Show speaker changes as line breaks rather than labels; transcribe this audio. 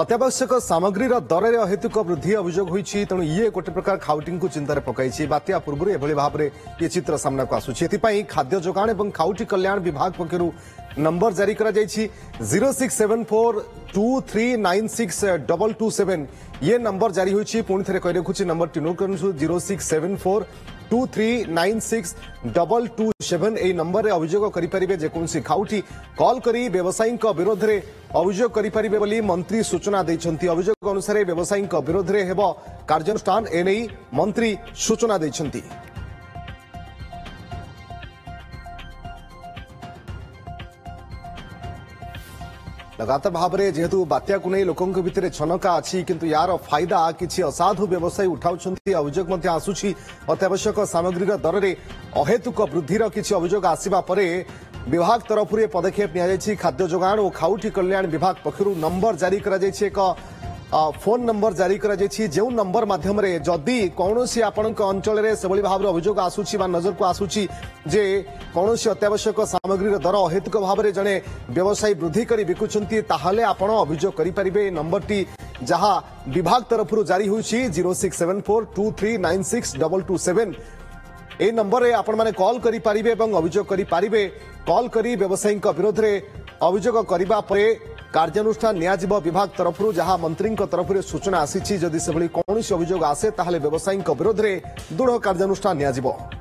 ଅତ୍ୟାବଶ୍ୟକ ସାମଗ୍ରୀର ଦରରେ ଅହେତୁକ ବୃଦ୍ଧି ଅଭିଯୋଗ ହୋଇଛି ତେଣୁ ଇଏ ଗୋଟେ ପ୍ରକାର ଖାଉଟିଙ୍କୁ ଚିନ୍ତାରେ ପକାଇଛି ବାତ୍ୟା ପୂର୍ବରୁ ଏଭଳି ଭାବରେ ଏ ଚିତ୍ର ସାମ୍ନାକୁ ଆସୁଛି ଏଥିପାଇଁ ଖାଦ୍ୟ ଯୋଗାଣ ଏବଂ ଖାଉଟି କଲ୍ୟାଣ ବିଭାଗ ପକ୍ଷରୁ नंबर जारी करा जाए zero six seven four two three nine six double two seven ये नंबर जारी होती थे कही रखुच्छे नंबर टी नोट कर zero six seven four two three nine six double two seven यही नंबर में अभोग करेंगे जेको खाउटी कल कर व्यवसायी विरोध में अभोग करें मंत्री सूचना देखते अभोग अनुसार व्यवसायी विरोध में होब कार्युषान एने मंत्री सूचना देखते ଲଗାତାର ଭାବରେ ଯେହେତୁ ବାତ୍ୟାକୁ ନେଇ ଲୋକଙ୍କ ଭିତରେ ଛନକା ଅଛି କିନ୍ତୁ ୟାର ଫାଇଦା କିଛି ଅସାଧୁ ବ୍ୟବସାୟୀ ଉଠାଉଛନ୍ତି ଅଭିଯୋଗ ମଧ୍ୟ ଆସୁଛି ଅତ୍ୟାବଶ୍ୟକ ସାମଗ୍ରୀର ଦରରେ ଅହେତୁକ ବୃଦ୍ଧିର କିଛି ଅଭିଯୋଗ ଆସିବା ପରେ ବିଭାଗ ତରଫରୁ ଏ ପଦକ୍ଷେପ ନିଆଯାଇଛି ଖାଦ୍ୟ ଯୋଗାଣ ଓ ଖାଉଟି କଲ୍ୟାଣ ବିଭାଗ ପକ୍ଷରୁ ନମ୍ବର ଜାରି କରାଯାଇଛି ଏକ ফোন নম্বর জারি করাযাই যে নম্বর মাধ্যমে যদি কৌশি আপনার অঞ্চলের সেভাবে ভাবে অভিযোগ আসুচি বা নজরক আসুচি যে কৌশি অত্যাবশ্যক সামগ্রীর দর অহেতুক ভাবে জনে ব্যবসায়ী বৃদ্ধি করে বিকুচার তাহলে আপনার অভিযোগ করে পারে এই নম্বরটি যা বিভাগ তরফর জারি হয়েছে zero six seven four two three nine six double two seven এই নম্বরে আপনার কল করে পারে এবং অভিযোগ করে পারে কল করে ব্যবসায়ী বিরোধে অভিযোগ করা କାର୍ଯ୍ୟାନୁଷ୍ଠାନ ନିଆଯିବ ବିଭାଗ ତରଫରୁ ଯାହା ମନ୍ତ୍ରୀଙ୍କ ତରଫରୁ ସୂଚନା ଆସିଛି ଯଦି ସେଭଳି କୌଣସି ଅଭିଯୋଗ ଆସେ ତାହେଲେ ବ୍ୟବସାୟୀଙ୍କ ବିରୋଧରେ ଦୃଢ଼ କାର୍ଯ୍ୟାନୁଷ୍ଠାନ ନିଆଯିବ